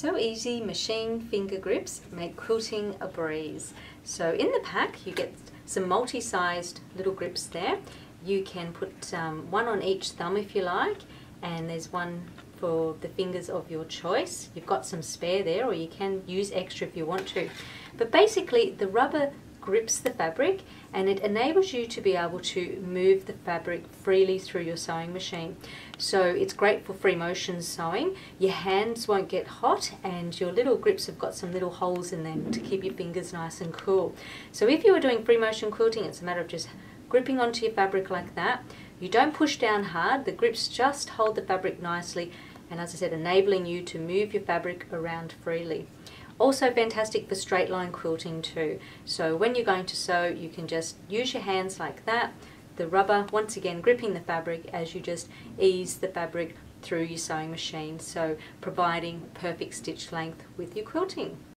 Sew Easy machine finger grips make quilting a breeze. So in the pack you get some multi-sized little grips there. You can put um, one on each thumb if you like and there's one for the fingers of your choice. You've got some spare there or you can use extra if you want to. But basically the rubber grips the fabric and it enables you to be able to move the fabric freely through your sewing machine. So it's great for free motion sewing. Your hands won't get hot and your little grips have got some little holes in them to keep your fingers nice and cool. So if you were doing free motion quilting, it's a matter of just gripping onto your fabric like that. You don't push down hard, the grips just hold the fabric nicely and as I said, enabling you to move your fabric around freely. Also fantastic for straight line quilting too. So when you're going to sew, you can just use your hands like that. The rubber, once again, gripping the fabric as you just ease the fabric through your sewing machine. So providing perfect stitch length with your quilting.